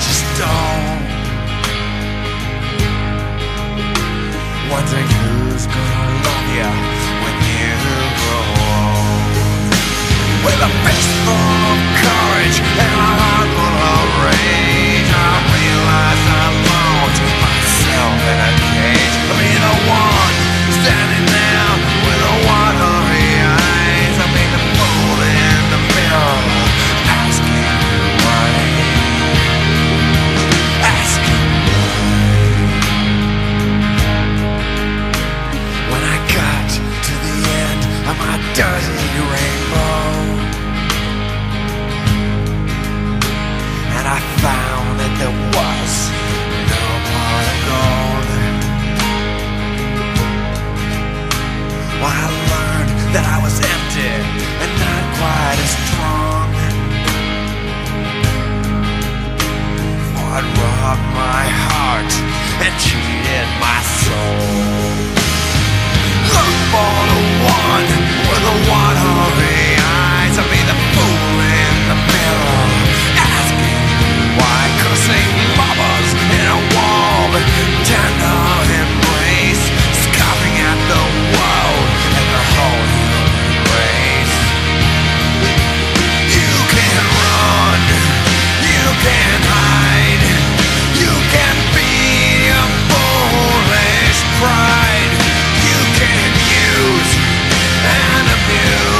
just don't wonder who's gonna love you my dusty rainbow. And I found that there was no pot of gold. While abuse and abuse.